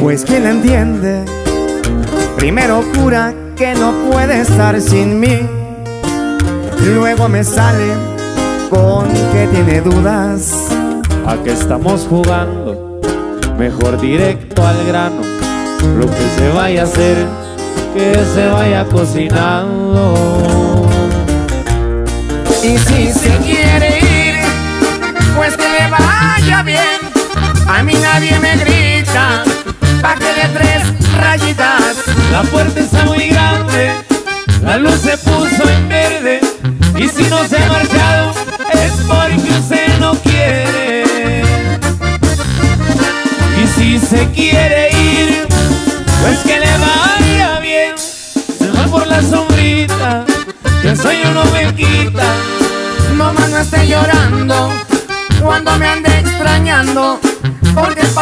Pues quien la entiende, primero jura que no puede estar sin mí. Luego me sale con que tiene dudas. ¿A qué estamos jugando? Mejor directo al grano. Lo que se vaya a hacer, que se vaya cocinando. Y si se quiere ir, pues que le vaya bien. A mí nadie me grita, puerta está muy grande, la luz se puso en verde. Y si no se ha marchado, es porque usted no quiere. Y si se quiere ir, pues que le vaya bien. Se va por la sombrita, que soy uno me quita. No más no esté llorando cuando me ande extrañando, porque entonces